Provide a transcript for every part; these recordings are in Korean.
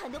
頼む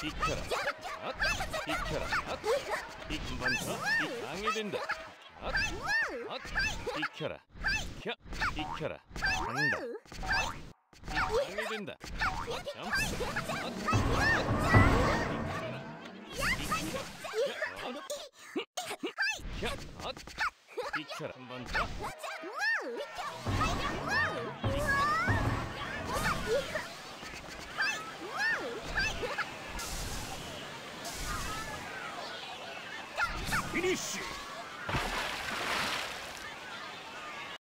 비켜라. 비켜라 한번더 강해진다 비켜라 비켜 비켜라 간다 강해진다 비켜라 한번더 Finish!